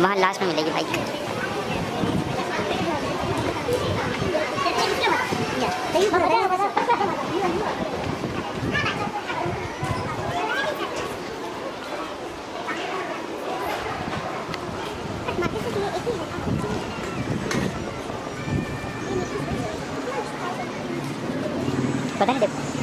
वहाँ लास्ट में मिलेगी बाइक। バカなで